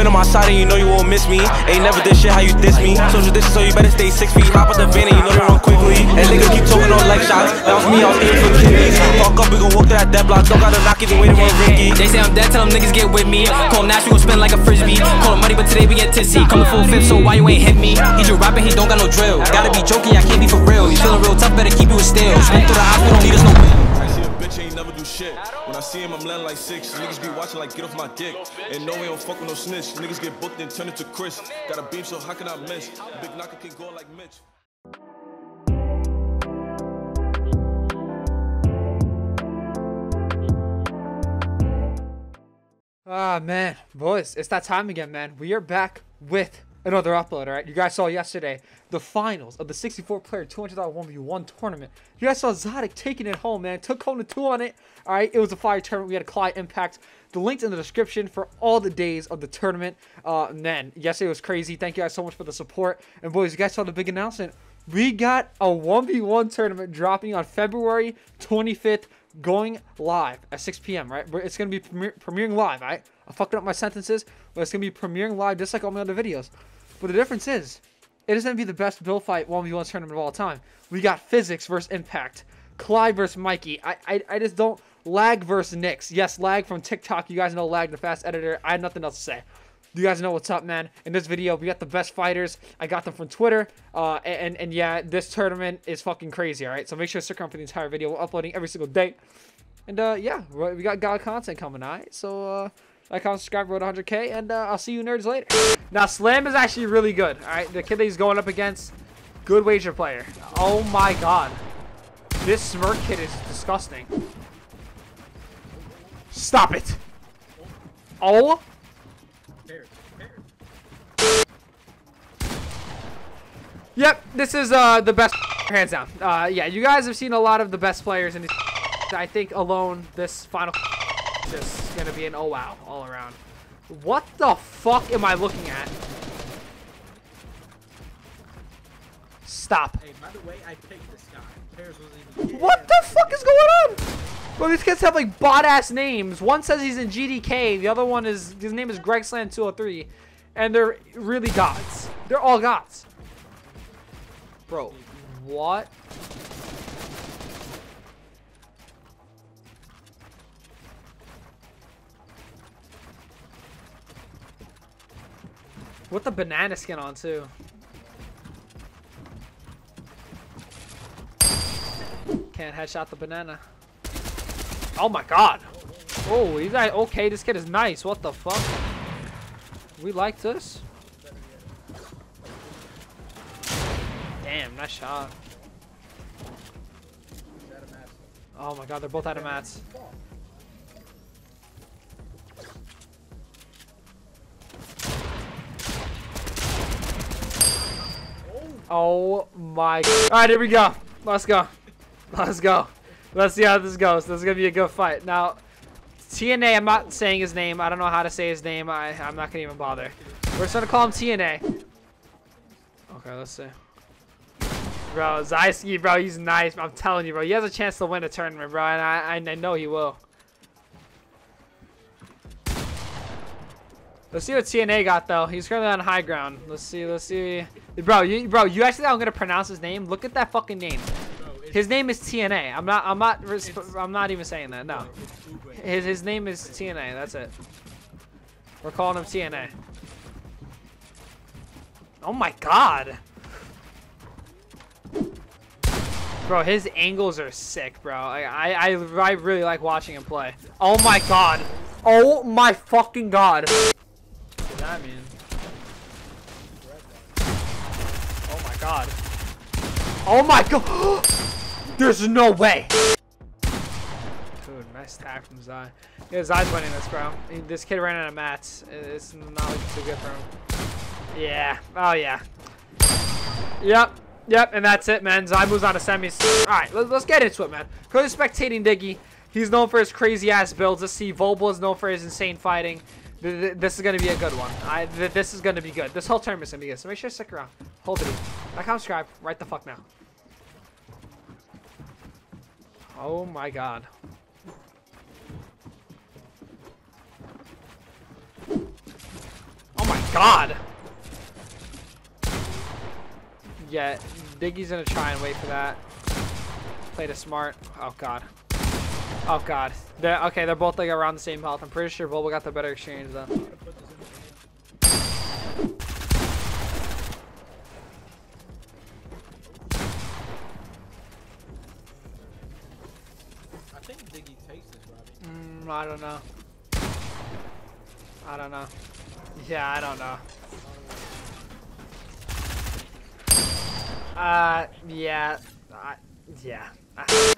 been on my side and you know you won't miss me. Ain't never this shit how you diss me. Social distance, so you better stay six feet. Hop out the van and you know you run quickly. And niggas keep talking on leg shots. That was me, I was aiming for kidneys. Fuck up, we gon' walk to that dead block. Don't gotta knock even waiting on Ricky. They say I'm dead, tell them niggas get with me. Call them Nash, we gon' spin like a frisbee. Call them money, but today we get tipsy. Coming full fifth, so why you ain't hit me? He just rapping, he don't got no drill. Gotta be joking, I can't be for real. You feeling real tough, better keep you a still. Spin through the hospital, don't need us no I see a bitch ain't never do shit. I see him, I'm letting like six. Niggas be watching like get off my dick. And no, we don't fuck with no snitch. Niggas get booked and turn into Chris. Got a beam, so how can I miss? Big knocker can go like Mitch. Ah, man. Boys, it's that time again, man. We are back with another upload, alright? You guys saw yesterday the finals of the 64 player $200 1v1 tournament. You guys saw Zodic taking it home, man. Took home the two on it. Alright, it was a fire tournament. We had a Clyi Empact. The link's in the description for all the days of the tournament. Uh, man, yesterday was crazy. Thank you guys so much for the support. And boys, you guys saw the big announcement. We got a 1v1 tournament dropping on February 25th going live at 6 p.m. Right? It's gonna be premier- premiering live. Right? I fucked up my sentences, but it's gonna be premiering live just like all my other videos. But the difference is, it is gonna be the best build fight 1v1 tournament of all time. We got physics versus Empact, Clyi versus Mikey. I I, I just don't lag versus Nix. Yes, lag from TikTok. You guys know lag, the fast editor. I had nothing else to say. You guys know what's up, man. In this video, we got the best fighters. I got them from Twitter. Uh, and, and yeah, this tournament is fucking crazy, all right? So make sure to stick around for the entire video. We're uploading every single day. And uh, yeah, we got God content coming, all right? So uh, like, comment, subscribe, road 100k, and uh, I'll see you nerds later. Now, Slam is actually really good, all right? The kid that he's going up against, good wager player. Oh my god. This Smirk kid is disgusting. Stop it. Oh Yep, this is uh, the best, hands down. Uh, yeah, you guys have seen a lot of the best players in. I think alone, this final just gonna be an oh wow all around. What the fuck am I looking at? Stop. Hey, by the way, I picked this guy. Even. What the fuck is going on? Bro, these kids have like bot ass names. One says he's in GDK, the other one is his name is Greg Slant 203, and they're really gods. They're all gods. Bro, what? With the banana skin on too. Can't headshot the banana. Oh my god. Oh, he's like, okay, this kid is nice. What the fuck? We like this? Damn, nice shot. Oh my god, they're both out of mats. Oh my. Alright, here we go. Let's go. Let's go. Let's see how this goes. This is going to be a good fight. Now, TNA, I'm not saying his name. I don't know how to say his name. I, I'm not going to even bother. We're just going to call him TNA. Okay, let's see. Bro, Zysky, bro, he's nice. I'm telling you, bro. He has a chance to win a tournament, bro, and I, I, I know he will. Let's see what TNA got, though. He's currently on high ground. Let's see, let's see. Bro, you, bro, you actually I'm gonna pronounce his name. Look at that fucking name. His name is TNA. I'm not, I'm not, I'm not even saying that. No. His, his name is TNA. That's it. We're calling him TNA. Oh my god. Bro, his angles are sick, bro. I, I, I really like watching him play. Oh my god. Oh my fucking god. What does that mean? Oh my god. Oh my god. There's no way. Dude, nice tag from Zai. Yeah, Zai's winning this, bro. This kid ran out of mats. It's not looking too good for him. Yeah. Oh, yeah. Yep. Yep, and that's it, man. Zai moves on to semis. Alright, let's, get into it, man. Currently spectating Diggy. He's known for his crazy-ass builds. Let's see. Vobol is known for his insane fighting. Th- th- This is going to be a good one. I, this is going to be good. This whole tournament's going to be good. So make sure to stick around. Hold it. Like, subscribe. Right the fuck now. Oh my god. Oh my god. Yeah, Diggy's gonna try and wait for that. Played it smart. Oh god. Oh god. They're, okay, they're both like around the same health. I'm pretty sure Vobol got the better exchange though. I don't know. I don't know. Yeah, I don't know. Uh, yeah. Uh, yeah.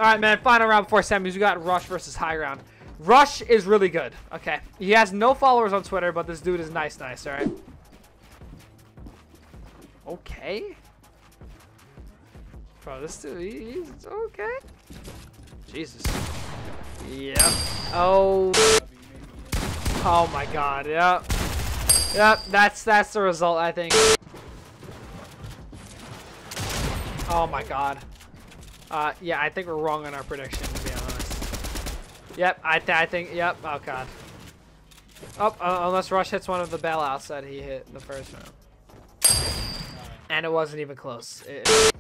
Alright, man. Final round before semis. We got Rush versus High Ground. Rush is really good. Okay. He has no followers on Twitter, but this dude is nice, nice. Alright. Okay. Bro, this dude, he- he's okay. Jesus. Yep. Oh. Oh my god, yep. Yep, that's that's the result, I think. Oh my god. Uh, yeah, I think we're wrong on our prediction, to be honest. Yep, I, th I think, yep, oh god. Oh, uh, unless Rush hits one of the bailouts that he hit in the first round. And it wasn't even close. It- it-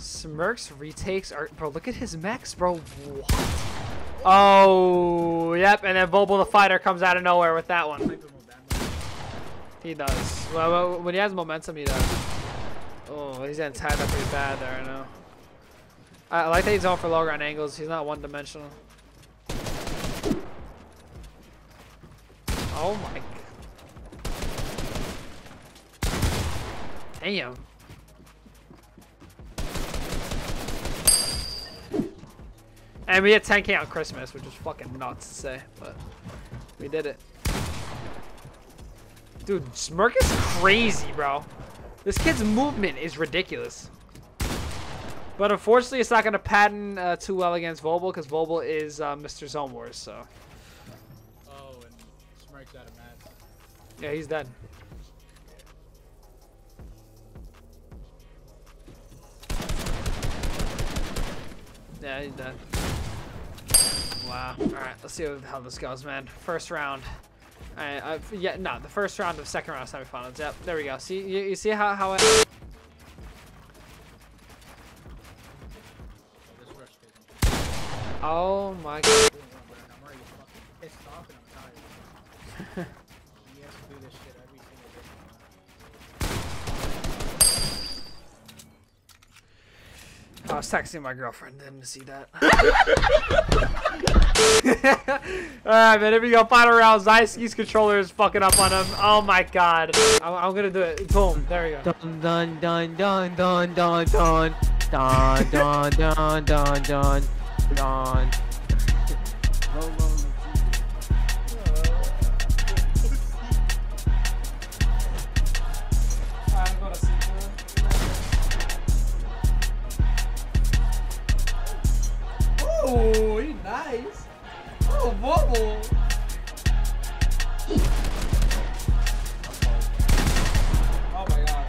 Smirks retakes are, bro, look at his mechs, bro. What? Oh, yep, and then Vobol the fighter comes out of nowhere with that one. He does. Well, when he has momentum, he does. Oh, he's getting tied up pretty bad there, I know. I, like that he's on for low ground angles. He's not one-dimensional. Oh my. g- Damn. And we had 10k on Christmas, which is fucking nuts to say, but we did it. Dude, Smirk is crazy, bro. This kid's movement is ridiculous. But unfortunately, it's not going to pattern uh, too well against Vobol because Vobol is uh, Mr. Zone Wars, so. Oh, and Smirk's out of mats. Yeah, he's dead. Yeah, he's dead. Wow. All right, let's see how this goes, man. First round. Right, uh, yeah, no, the first round of second round semifinals. Yep, there we go. See, you, you see how how kid. Oh my god. Was texting my girlfriend. Didn't see that. All right, man. Here we go. Final round. Zysky's controller is fucking up on him. Oh my god. I'm, I'm gonna do it. Boom. There we go. Dun dun dun dun dun dun dun dun dun dun dun dun Oh, bubble. Oh my god.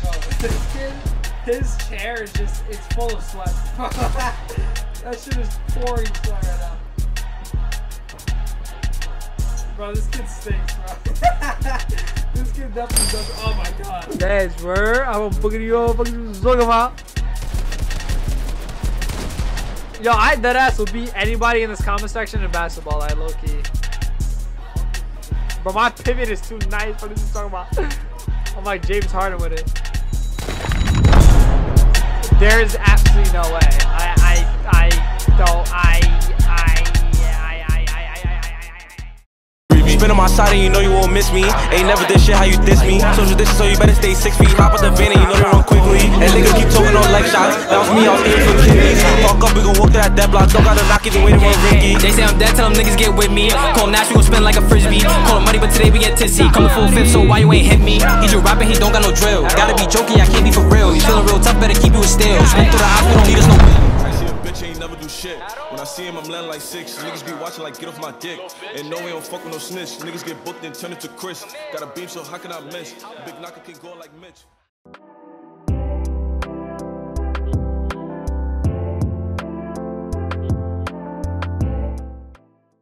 Bro, this kid, his chair is just, it's full of sweat. that shit is pouring sweat right now. Bro, this kid stinks, bro. this kid definitely does. Oh my god. That's where I'm boogity you up, talking about. Yo, I that ass will beat anybody in this comment section in basketball. I low key. But my pivot is too nice. What is he talking about? I'm like James Harden with it. There is absolutely no way. I I I don't I I Spin on my side and you know you won't miss me. Ain't never this shit how you diss me. Social distance, so you better stay six feet. Hop out the van and you know they run quickly. And niggas keep talking on leg shots. Bounce me off here for kidneys. Fuck up, we go walk that block. Don't gotta knock even waiting for Ricky. They say I'm dead, tell them niggas get with me. Call him Nash, we gon' spin like a frisbee. Call him money, but today we get tipsy. Coming full fifth, so why you ain't hit me? He just rapping, he don't got no drill. Gotta be joking, I can't be for real. You feeling real tough, better keep you a still. Spin through the eyes, we don't need us no. I see a bitch ain't never do shit. When I see him, I'm letting like six. Niggas be watching like get off my dick. And no, we don't fuck with no snitch. Niggas get booked and turn into Chris. Got a beam, so how can I miss? Big knocker can go like Mitch.